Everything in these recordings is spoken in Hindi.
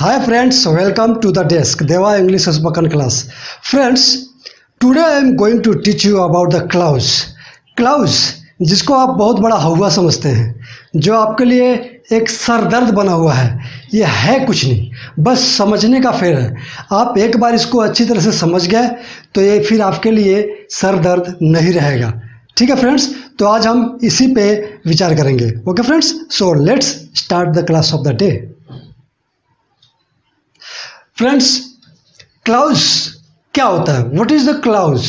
Hi friends, welcome to the desk Deva English spoken class. Friends, today I am going to teach you about the clause. Clause जिसको आप बहुत बड़ा हवा समझते हैं जो आपके लिए एक सरदर्द बना हुआ है ये है कुछ नहीं। बस समझने का फेर है। आप एक बार इसको अच्छी तरह से समझ गए तो ये फिर आपके लिए सर दर्द नहीं रहेगा। ठीक है फ्रेंड्स तो आज हम इसी पे विचार करेंगे। Okay friends so let's start the class of the day friends clause क्या होता है? What is the clause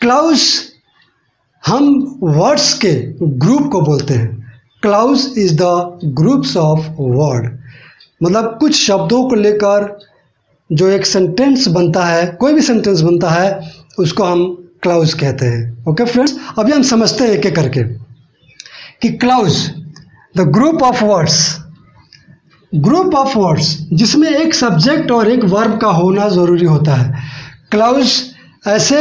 clause हम वर्ड्स के ग्रुप को बोलते हैं। Clause is the groups of word मतलब कुछ शब्दों को लेकर जो एक सेंटेंस बनता है, कोई भी सेंटेंस बनता है, उसको हम क्लाउज कहते हैं। ओके फ्रेंड्स अभी हम समझते हैं एक एक करके कि clause the group of words group of words जिसमें एक सब्जेक्ट और एक वर्ब का होना ज़रूरी होता है। क्लाउज ऐसे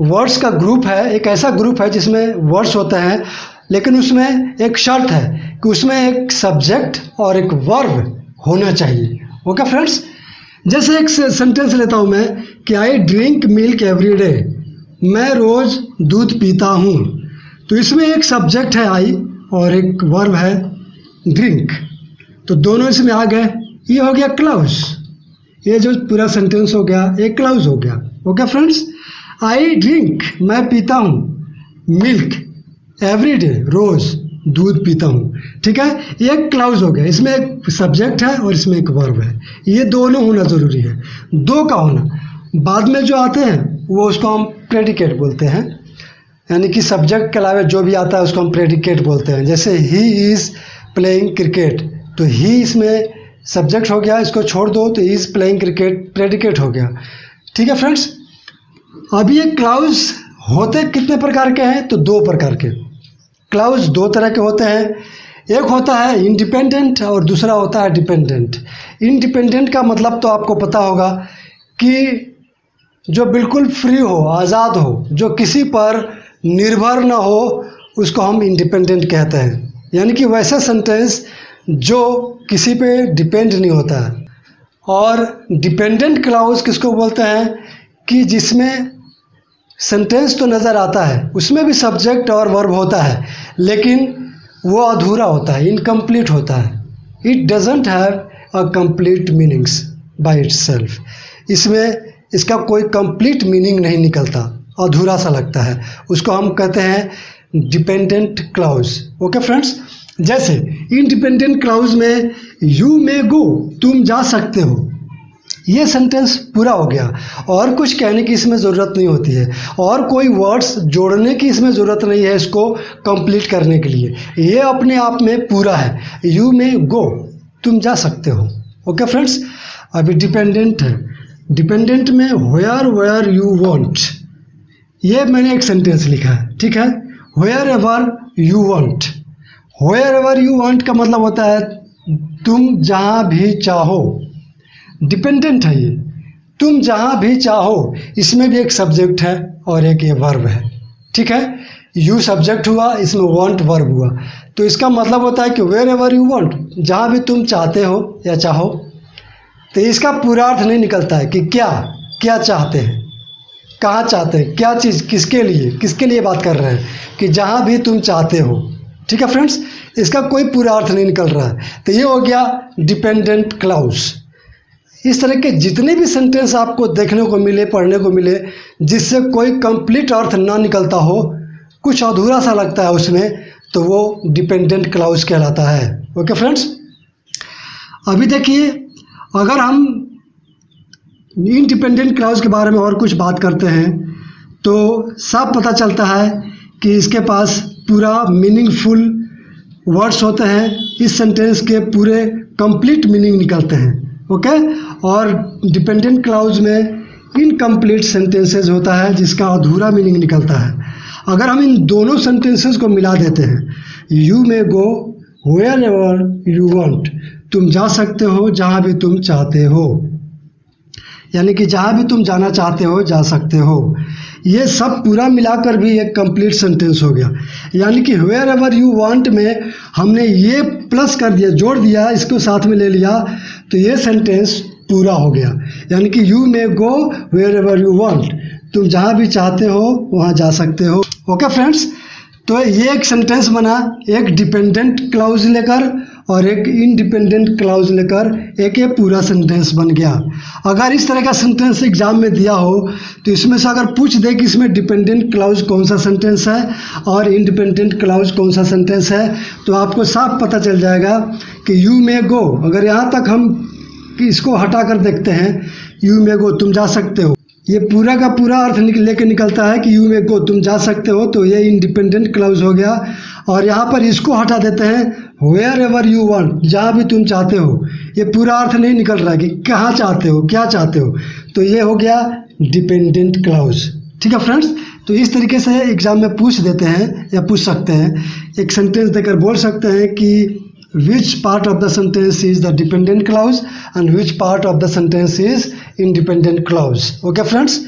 वर्ड्स का ग्रुप है, एक ऐसा ग्रुप है जिसमें वर्ड्स होते हैं, लेकिन उसमें एक शर्त है कि उसमें एक सब्जेक्ट और एक वर्ब होना चाहिए। ओके फ्रेंड्स जैसे एक सेंटेंस लेता हूँ मैं कि I drink milk every day मैं रोज़ दूध पीता हूँ। तो इसमें एक सब्जेक्ट है आई और एक वर्ब है ड्रिंक तो दोनों इसमें आ गए। ये हो गया क्लाउज। ये जो पूरा सेंटेंस हो गया, एक क्लाउज हो गया। ओके फ्रेंड्स आई ड्रिंक मैं पीता हूँ। मिल्क एवरी डे रोज़ दूध पीता हूँ। ठीक है? ये एक क्लाउज हो गया। इसमें एक सब्जेक्ट है और इसमें एक वर्ब है। ये दोनों होना ज़रूरी है। दो का होना। बाद में जो आते हैं, वो उसको हम प्रेडिकेट बोलते हैं। यानी कि सब्जेक्ट के अलावा जो भी आता है, उसको हम प्रेडिकेट बोलते हैं। जैसे ही इज़ प्लेइंग क्रिकेट तो ही इसमें सब्जेक्ट हो गया, इसको छोड़ दो तो इज़ प्लेइंग क्रिकेट प्रेडिकेट हो गया। ठीक है फ्रेंड्स अब ये क्लाउज होते कितने प्रकार के हैं? तो दो प्रकार के। क्लाउज दो तरह के होते हैं। एक होता है इंडिपेंडेंट और दूसरा होता है डिपेंडेंट इंडिपेंडेंट का मतलब तो आपको पता होगा कि जो बिल्कुल फ्री हो, आज़ाद हो, जो किसी पर निर्भर ना हो, उसको हम इंडिपेंडेंट कहते हैं। यानी कि वैसा सेंटेंस जो किसी पे डिपेंड नहीं होता। और डिपेंडेंट क्लाउज किसको बोलते हैं? कि जिसमें सेंटेंस तो नज़र आता है, उसमें भी सब्जेक्ट और वर्ब होता है, लेकिन वो अधूरा होता है इनकम्प्लीट होता है। It doesn't have a complete meanings by itself इसमें इसका कोई कंप्लीट मीनिंग नहीं निकलता, अधूरा सा लगता है। उसको हम कहते हैं डिपेंडेंट क्लाउज ओके फ्रेंड्स जैसे इंडिपेंडेंट क्लाउज में यू मे गो तुम जा सकते हो। ये सेंटेंस पूरा हो गया। और कुछ कहने की इसमें ज़रूरत नहीं होती है। और कोई वर्ड्स जोड़ने की इसमें ज़रूरत नहीं है इसको कंप्लीट करने के लिए। ये अपने आप में पूरा है। यू मे गो तुम जा सकते हो। ओके फ्रेंड्स अभी डिपेंडेंट है। डिपेंडेंट में वेयर वेयर यू वॉन्ट ये मैंने एक सेंटेंस लिखा है। ठीक है? Wherever you want wherever you want का मतलब होता है, तुम जहाँ भी चाहो। डिपेंडेंट है ये। तुम जहाँ भी चाहो, इसमें भी एक सब्जेक्ट है और एक ये वर्ब है। ठीक है? यू सब्जेक्ट हुआ, इसमें वॉन्ट वर्ब हुआ। तो इसका मतलब होता है कि वेयर एवर यू वॉन्ट जहाँ भी तुम चाहते हो या चाहो तो इसका पूरा अर्थ नहीं निकलता है कि क्या क्या चाहते हैं, कहाँ चाहते हैं, क्या चीज़, किसके लिए किसके लिए बात कर रहे हैं कि जहाँ भी तुम चाहते हो। ठीक है फ्रेंड्स? इसका कोई पूरा अर्थ नहीं निकल रहा है। तो ये हो गया डिपेंडेंट क्लाउज इस तरह के जितने भी सेंटेंस आपको देखने को मिले, पढ़ने को मिले, जिससे कोई कंप्लीट अर्थ ना निकलता हो, कुछ अधूरा सा लगता है उसमें तो वो डिपेंडेंट क्लाउज कहलाता है। ओके फ्रेंड्स अभी देखिए, अगर हम इनडिपेंडेंट क्लाउज के बारे में और कुछ बात करते हैं तो साफ़ पता चलता है कि इसके पास पूरा मीनिंगफुल वर्ड्स होते हैं, इस सेंटेंस के पूरे कंप्लीट मीनिंग निकलते हैं ओके और डिपेंडेंट क्लाउज में इनकम्प्लीट सेंटेंसेज होता है, जिसका अधूरा मीनिंग निकलता है। अगर हम इन दोनों सेंटेंसेस को मिला देते हैं you may go wherever you want तुम जा सकते हो, जहाँ भी तुम चाहते हो। यानी कि जहाँ भी तुम जाना चाहते हो, जा सकते हो। ये सब पूरा मिलाकर भी एक कंप्लीट सेंटेंस हो गया। यानी कि वेयर एवर यू वांट में हमने ये प्लस कर दिया जोड़ दिया इसको साथ में ले लिया तो ये सेंटेंस पूरा हो गया। यानी कि you may go wherever you want तुम जहाँ भी चाहते हो वहाँ जा सकते हो। ओके okay, फ्रेंड्स तो ये एक सेंटेंस बना एक डिपेंडेंट क्लाउज लेकर और एक इंडिपेंडेंट क्लाउज लेकर एक ये पूरा सेंटेंस बन गया। अगर इस तरह का सेंटेंस एग्ज़ाम में दिया हो तो इसमें से अगर पूछ दे कि इसमें डिपेंडेंट क्लाउज कौन सा सेंटेंस है और इंडिपेंडेंट क्लाउज कौन सा सेंटेंस है तो आपको साफ़ पता चल जाएगा कि यू मे गो अगर यहाँ तक हम इसको हटा कर देखते हैं यू मे गो तुम जा सकते हो। ये पूरा का पूरा अर्थ निकल लेके निकलता है कि यू में गो तुम जा सकते हो तो ये इंडिपेंडेंट क्लाउज हो गया। और यहाँ पर इसको हटा देते हैं वेयर एवर यू वांट जहाँ भी तुम चाहते हो। ये पूरा अर्थ नहीं निकल रहा है कि कहाँ चाहते हो, क्या चाहते हो। तो ये हो गया डिपेंडेंट क्लाउज ठीक है फ्रेंड्स तो इस तरीके से एग्ज़ाम में पूछ देते हैं या पूछ सकते हैं। एक सेंटेंस देकर बोल सकते हैं कि विच part of the sentence is the dependent clause and which part of the sentence is independent clause okay friends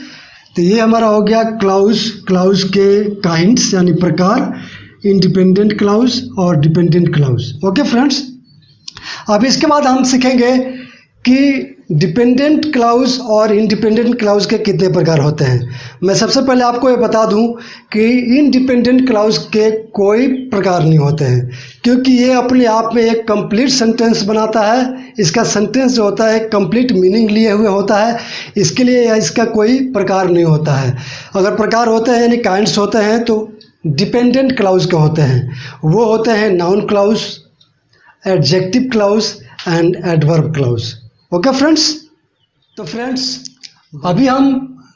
तो ये हमारा हो गया क्लाउज क्लाउज के काइंड्स यानी प्रकार इंडिपेंडेंट क्लाउज और डिपेंडेंट क्लाउज ओके फ्रेंड्स अब इसके बाद हम सीखेंगे कि डिपेंडेंट क्लाउज और इंडिपेंडेंट क्लाउज के कितने प्रकार होते हैं? मैं सबसे पहले आपको ये बता दूँ कि इंडिपेंडेंट क्लाउज के कोई प्रकार नहीं होते हैं, क्योंकि ये अपने आप में एक कंप्लीट सेंटेंस बनाता है। इसका सेंटेंस जो होता है कंप्लीट मीनिंग लिए हुए होता है। इसके लिए इसका कोई प्रकार नहीं होता है। अगर प्रकार होते हैं, यानी काइंड्स होते हैं तो डिपेंडेंट क्लाउज के होते हैं। वो होते हैं noun clause adjective clause and adverb clause okay friends तो फ्रेंड्स अभी हम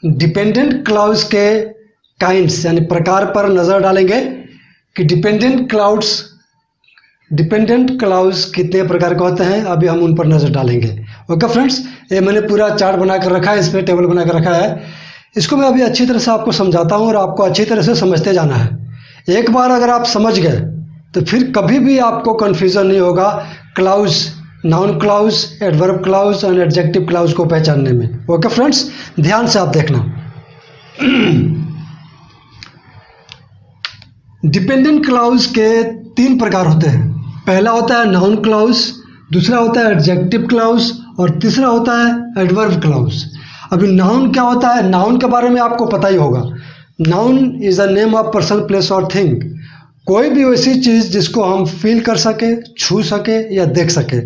डिपेंडेंट क्लाउज के काइंड्स यानी प्रकार पर नज़र डालेंगे कि डिपेंडेंट क्लाउड्स डिपेंडेंट क्लाउज कितने प्रकार के होते हैं, अभी हम उन पर नज़र डालेंगे। ओके फ्रेंड्स ये मैंने पूरा चार्ट बना कर रखा है इस पर टेबल बना कर रखा है। इसको मैं अभी अच्छी तरह से आपको समझाता हूँ और आपको अच्छी तरह से समझते जाना है। एक बार अगर आप समझ गए तो फिर कभी भी आपको कन्फ्यूज़न नहीं होगा clause noun clause adverb clause and adjective clause को पहचानने में। ओके फ्रेंड्स ध्यान से आप देखना। डिपेंडेंट क्लाउज के तीन प्रकार होते हैं। पहला होता है नाउन क्लाउज दूसरा होता है एडजेक्टिव क्लाउज और तीसरा होता है एडवर्ब क्लाउज अभी नाउन क्या होता है? नाउन के बारे में आपको पता ही होगा। Noun is the name of person place और थिंग कोई भी वैसी चीज़ जिसको हम फील कर सके, छू सके या देख सके,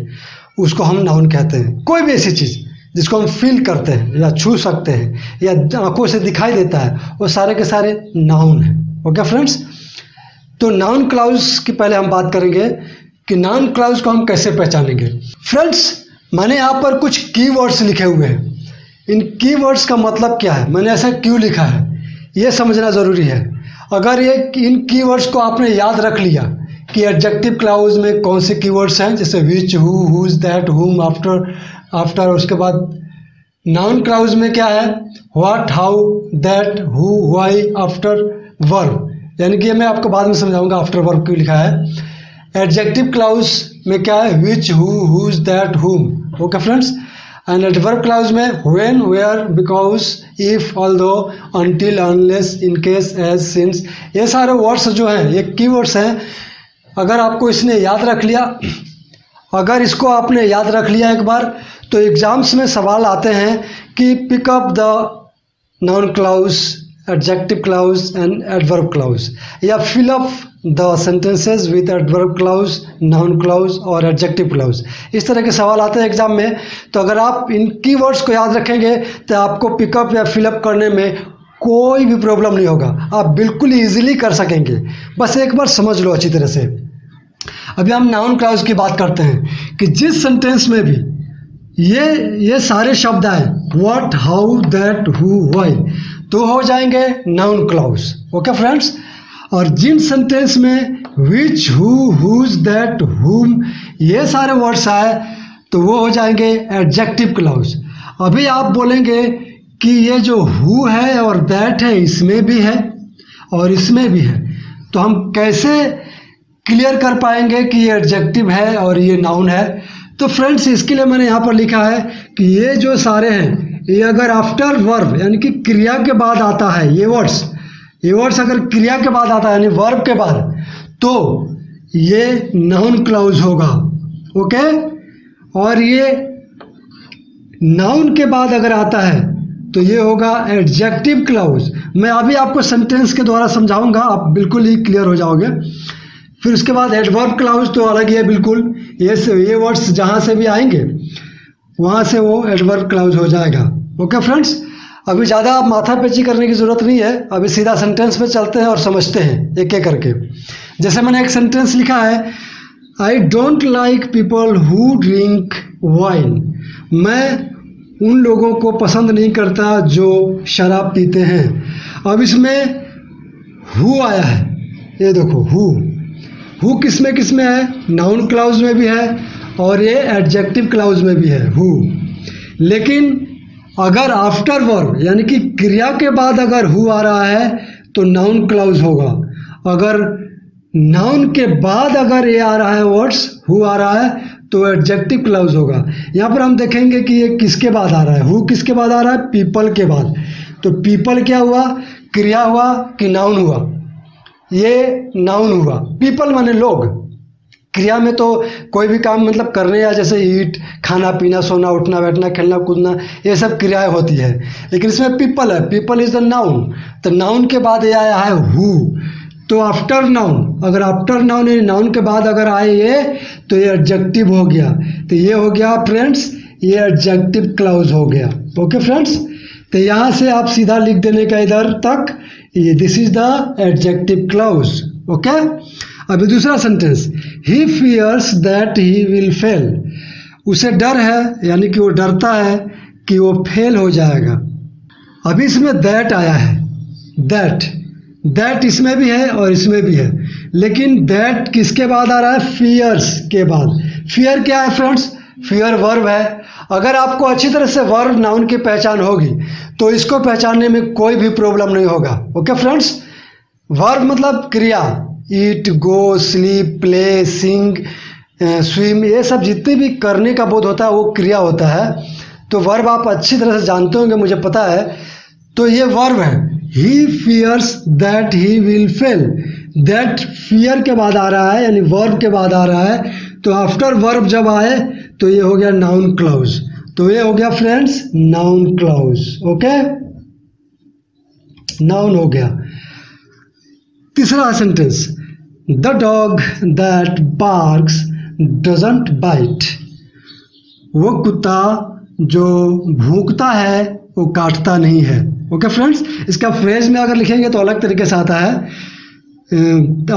उसको हम नाउन कहते हैं। कोई भी ऐसी चीज़ जिसको हम फील करते हैं या छू सकते हैं या आँखों से दिखाई देता है, वो सारे के सारे नाउन हैं। ओके फ्रेंड्स तो नाउन क्लाउज की पहले हम बात करेंगे कि नाउन क्लाउज को हम कैसे पहचानेंगे। फ्रेंड्स मैंने यहाँ पर कुछ कीवर्ड्स लिखे हुए हैं। इन कीवर्ड्स का मतलब क्या है? मैंने ऐसा क्यों लिखा है? ये समझना ज़रूरी है। अगर ये इन कीवर्ड्स को आपने याद रख लिया कि एडजेक्टिव क्लाउज में कौन से कीवर्ड्स हैं, जैसे which who whose that whom after after उसके बाद नाउन क्लाउज में क्या है? What how that who why after verb यानी कि मैं आपको बाद में समझाऊँगा आफ्टर वर्ब क्यों लिखा है। एडजेक्टिव क्लाउज में क्या है? Which who whose that whom okay friends and adverb clause में where because if although until unless in case as since ये सारे वर्ड्स जो हैं, ये की वर्ड्स हैं, अगर आपको इसने याद रख लिया, अगर इसको आपने याद रख लिया एक बार तो एग्ज़ाम्स में सवाल आते हैं कि pick up the noun clause adjective clause and adverb clause या fill up the sentences with adverb clause noun clause और एडजेक्टिव क्लाउज इस तरह के सवाल आते हैं एग्ज़ाम में तो अगर आप इन कीवर्ड्स को याद रखेंगे तो आपको पिकअप या फिलअप करने में कोई भी प्रॉब्लम नहीं होगा। आप बिल्कुल ईजिली कर सकेंगे। बस एक बार समझ लो अच्छी तरह से। अभी हम नाउन क्लाउज की बात करते हैं कि जिस सेंटेंस में भी ये ये सारे शब्द आए what how that who why तो हो जाएँगे नाउन क्लाउज ओके फ्रेंड्स और जिन सेंटेंस में विच हु हुज दैट हुम ये सारे वर्ड्स आए तो वो हो जाएँगे एडजेक्टिव क्लाउज अभी आप बोलेंगे कि ये जो हु है और दैट है, इसमें भी है और इसमें भी है. तो हम कैसे क्लियर कर पाएँगे कि ये एडजेक्टिव है और ये नाउन है? तो फ्रेंड्स इसके लिए मैंने यहाँ पर लिखा है कि ये जो सारे हैं ये अगर आफ्टर वर्ब यानी कि क्रिया के बाद आता है, ये वर्ड्स ये वर्ड्स अगर क्रिया के बाद आता है, यानी वर्ब के बाद तो ये नाउन क्लाउज होगा ओके और ये नाउन के बाद अगर आता है तो ये होगा एडजेक्टिव क्लाउज मैं अभी आपको सेंटेंस के द्वारा समझाऊँगा, आप बिल्कुल ही क्लियर हो जाओगे। फिर उसके बाद एडवर्ब क्लाउज तो अलग ही है, बिल्कुल। ये ये वर्ड्स जहाँ से भी आएँगे। वहाँ से वो एडवर्ब क्लाउज हो जाएगा। ओके फ्रेंड्स अभी ज़्यादा आप माथा पेची करने की ज़रूरत नहीं है। अभी सीधा सेंटेंस पे चलते हैं और समझते हैं, एक एक करके। जैसे मैंने एक सेंटेंस लिखा है I don't like people who drink wine मैं उन लोगों को पसंद नहीं करता जो शराब पीते हैं। अब इसमें हु आया है? ये देखो हु हु किसमें किसमें है? नाउन क्लाउज में भी है। और ये एडजेक्टिव क्लाउज में भी है हु लेकिन अगर आफ्टर वर्ब यानी कि क्रिया के बाद अगर हु आ रहा है तो नाउन क्लाउज होगा। अगर नाउन के बाद अगर ये आ रहा है वर्ड्स हु आ रहा है तो एडजेक्टिव क्लाउज होगा। यहाँ पर हम देखेंगे कि ये किसके बाद आ रहा है। हु किसके बाद आ रहा है? पीपल के बाद। तो पीपल क्या हुआ? क्रिया हुआ कि नाउन हुआ? ये नाउन हुआ। पीपल माने लोग। क्रिया में तो कोई भी काम मतलब करने या जैसे ईट खाना, पीना, सोना, उठना, बैठना, खेलना, कूदना, ये सब क्रियाएँ होती है। लेकिन इसमें पीपल है। पीपल इज़ द नाउन तो नाउन के बाद ये आया है हु तो आफ्टर नाउन अगर आफ्टर नाउन यानी नाउन के बाद अगर आए ये तो ये एडजेक्टिव हो गया। तो ये हो गया फ्रेंड्स ये एडजेक्टिव क्लाउज हो गया। ओके फ्रेंड्स तो यहाँ से आप सीधा लिख देने का इधर तक, ये this is the adjective clause okay अभी दूसरा sentence he fears that he will fail उसे डर है, यानी कि वो डरता है कि वो फेल हो जाएगा। अभी इसमें दैट आया है। दैट दैट इसमें भी है और इसमें भी है। लेकिन दैट किसके बाद आ रहा है? फियर्स के बाद। फियर क्या है फ्रेंड्स फियर वर्ब है। अगर आपको अच्छी तरह से वर्ब नाउन की पहचान होगी तो इसको पहचानने में कोई भी प्रॉब्लम नहीं होगा। ओके फ्रेंड्स वर्ब मतलब क्रिया। Eat go sleep play sing swim ये सब जितने भी करने का बोध होता है, वो क्रिया होता है। तो वर्ब आप अच्छी तरह से जानते होंगे, मुझे पता है। तो ये वर्ब है। He fears that he will fail that fear के बाद आ रहा है, यानी वर्ब के बाद आ रहा है। तो आफ्टर वर्ब जब आए तो ये हो गया नाउन क्लाउज तो ये हो गया friends noun clause okay noun हो गया। तीसरा sentence the dog that barks doesn't bite वो कुत्ता जो भूखता है, वो काटता नहीं है। ओके फ्रेंड्स इसका फ्रेज में अगर लिखेंगे तो अलग तरीके से आता है।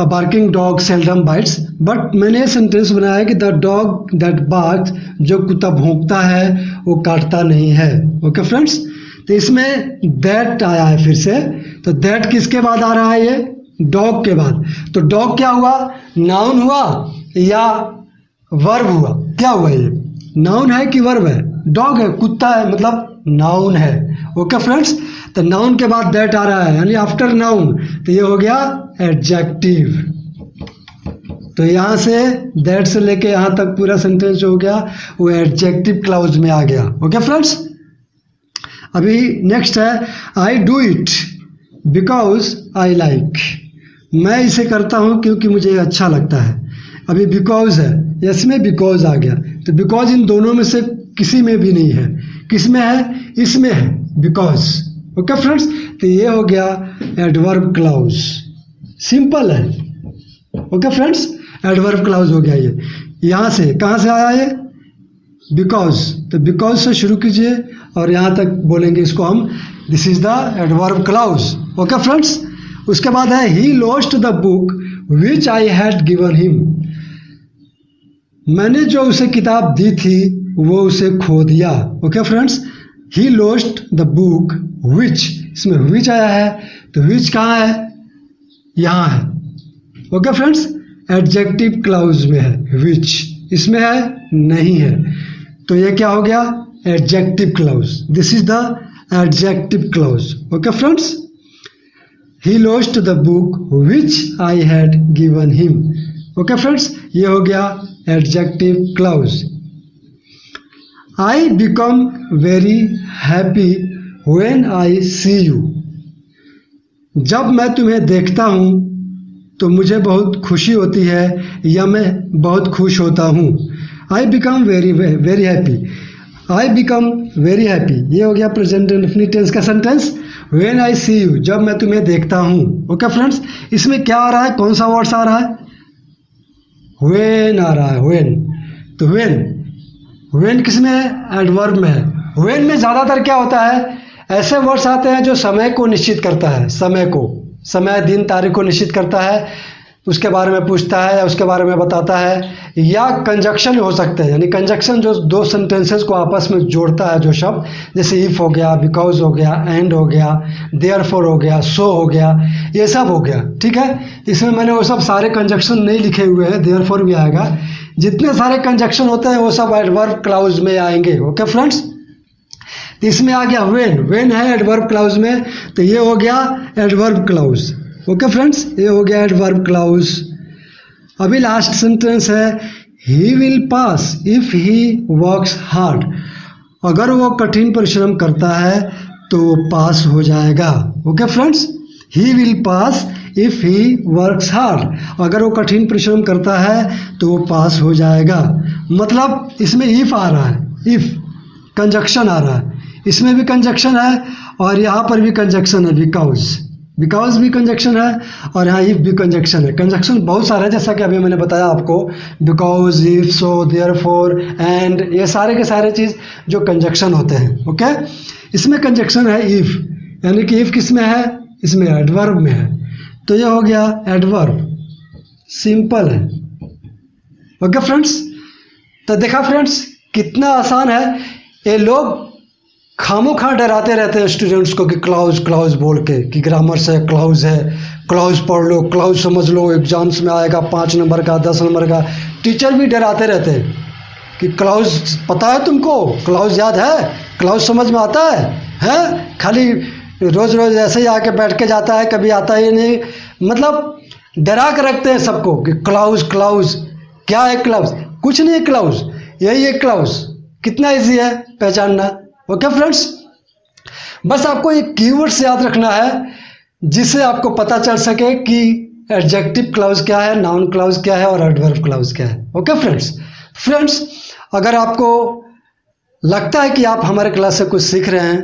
Barking dog seldom bites but मैंने सेंटेंस बनाया है कि द डॉग दैट बार्क्स जो कुत्ता भोंकता है, वो काटता नहीं है। ओके फ्रेंड्स तो इसमें दैट आया है फिर से। तो दैट किसके बाद आ रहा है ये? डॉग के बाद। तो डॉग क्या हुआ? नाउन हुआ या वर्ब हुआ? क्या हुआ ये? नाउन है कि वर्ब है? डॉग है, कुत्ता है मतलब नाउन है। ओके फ्रेंड्स तो नाउन के बाद दैट आ रहा है, यानी आफ्टर नाउन तो ये हो गया एडजेक्टिव तो यहाँ से दैट से लेके यहाँ तक पूरा सेंटेंस जो हो गया, वो एडजेक्टिव क्लाउज में आ गया। ओके फ्रेंड्स, अभी नेक्स्ट है I do it because I like मैं इसे करता हूँ क्योंकि मुझे अच्छा लगता है। अभी बिकॉज़ है। इसमें बिकॉज़ आ गया। तो बिकॉज़ इन दोनों में से किसी में भी नहीं है। किसमें है? इसमें है। बिकॉज़ ओके फ्रेंड्स तो ये हो गया एडवर्ब क्लाउज सिंपल है। ओके फ्रेंड्स एडवर्ब क्लाउज हो गया ये। यहाँ से, कहाँ से आया ये? बिकॉज़ तो बिकॉज़ से शुरू कीजिए और यहाँ तक बोलेंगे इसको हम। This is the adverb clause okay friends उसके बाद है he lost the book which I had given him मैंने जो उसे किताब दी थी, वो उसे खो दिया। Okay friends he lost the book which इसमें विच आया है तो विच कहाँ है? यहाँ है। ओके फ्रेंड्स एडजेक्टिव क्लाउज में है विच इसमें है, नहीं है। तो ये क्या हो गया? Adjective clause this is the adjective clause okay friends he lost the book which I had given him okay friends ये हो गया adjective clause I become very happy when I see you जब मैं तुम्हें देखता हूँ तो मुझे बहुत खुशी होती है या मैं बहुत खुश होता हूँ। I become very very happy I become very happy ये हो गया प्रेजेंट इंडेफिनिट टेंस का sentence when I see you जब मैं तुम्हें देखता हूँ। ओके फ्रेंड्स इसमें क्या आ रहा है? कौन सा वर्ड्स आ रहा है? वेन आ रहा है वेन तो वेन वेन किसमें है? एडवर्ब में है। वेन में ज़्यादातर क्या होता है? ऐसे वर्ड्स आते हैं जो समय को निश्चित करता है। समय को, समय, दिन, तारीख को निश्चित करता है। उसके बारे में पूछता है या उसके बारे में बताता है, या कंजक्शन हो सकते हैं। यानी कंजक्शन जो दो सेंटेंसेस को आपस में जोड़ता है, जो शब्द, जैसे इफ़ हो गया बिकॉज़ हो गया एंड हो गया देयर फोर हो गया सो हो गया, ये सब हो गया। ठीक है? इसमें मैंने वो सब सारे कंजक्शन नहीं लिखे हुए हैं देयर फोर भी आएगा। जितने सारे कंजक्शन होते हैं, वो सब एडवर्ब क्लाउज में आएँगे। ओके फ्रेंड्स इसमें आ गया वेन वेन है एडवर्ब क्लाउज में तो ये हो गया एडवर्ब क्लाउज ओके फ्रेंड्स ये हो गया एडवर्ब क्लाउज अभी लास्ट सेंटेंस है he will pass if he works hard अगर वो कठिन परिश्रम करता है तो पास हो जाएगा। Okay friends he will pass if he works hard अगर वो कठिन परिश्रम करता है तो वो पास हो जाएगा। मतलब इसमें इफ़ आ रहा है। इफ़ कंजक्शन आ रहा है। इसमें भी कंजक्शन है और यहाँ पर भी कंजक्शन है बिकॉज़ बिकॉज़ भी कंजक्शन है, और यहाँ इफ़ भी कंजक्शन है। कंजक्शन बहुत सारे है, जैसा कि अभी मैंने बताया आपको। Because if so therefore and ये सारे के सारे चीज़ जो कंजक्शन होते हैं ओके इसमें कंजक्शन है इफ़ यानी कि इफ़ किसमें है? इसमें एडवर्ब में है। तो ये हो गया एडवर्ब सिंपल है। ओके फ्रेंड्स तो देखा फ्रेंड्स कितना आसान है। ये लोग खामो खा डराते रहते हैं स्टूडेंट्स को कि क्लाउज क्लाउज बोल के, कि ग्रामर से क्लाउज है क्लाउज पढ़ लो क्लाउज समझ लो एग्ज़ाम्स में आएगा, पाँच नंबर का, दस नंबर का। टीचर भी डराते रहते हैं कि क्लाउज पता है तुमको? क्लाउज याद है? क्लाउज समझ में आता है? हैं? खाली रोज़ रोज़ ऐसे ही आके बैठ के जाता है, कभी आता ही नहीं। मतलब डरा के रखते हैं सबको कि क्लाउज क्लाउज क्या है क्लाउज कुछ नहीं है क्लाउज यही है क्लाउज कितना ईजी है पहचानना। ओके फ्रेंड्स बस आपको एक कीवर्ड्स याद रखना है, जिससे आपको पता चल सके कि एडजेक्टिव क्लाउज क्या है नाउन क्लाउज क्या है और एडवर्ब क्लाउज क्या है। ओके फ्रेंड्स फ्रेंड्स अगर आपको लगता है कि आप हमारे क्लास से कुछ सीख रहे हैं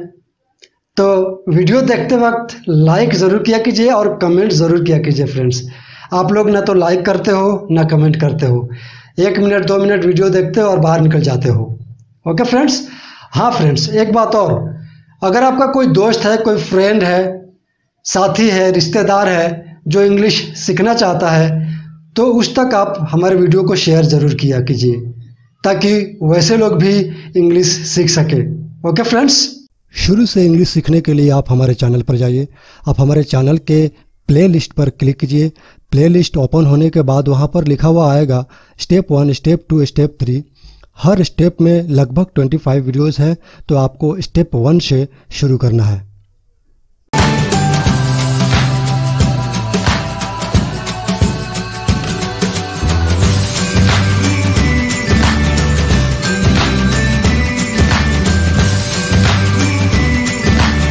तो वीडियो देखते वक्त लाइक ज़रूर किया कीजिए और कमेंट ज़रूर किया कीजिए फ्रेंड्स आप लोग ना तो लाइक करते हो, ना कमेंट करते हो। एक मिनट, दो मिनट वीडियो देखते हो और बाहर निकल जाते हो। ओके फ्रेंड्स हाँ फ्रेंड्स एक बात और। अगर आपका कोई दोस्त है, कोई फ्रेंड है, साथी है, रिश्तेदार है, जो इंग्लिश सीखना चाहता है तो उस तक आप हमारे वीडियो को शेयर ज़रूर किया कीजिए, ताकि वैसे लोग भी इंग्लिश सीख सके। ओके फ्रेंड्स शुरू से इंग्लिश सीखने के लिए आप हमारे चैनल पर जाइए। आप हमारे चैनल के प्ले लिस्ट पर क्लिक कीजिए। प्ले लिस्ट ओपन होने के बाद वहाँ पर लिखा हुआ आएगा step one step two step three हर स्टेप में लगभग 25 वीडियोस हैं तो आपको स्टेप वन से शुरू करना है।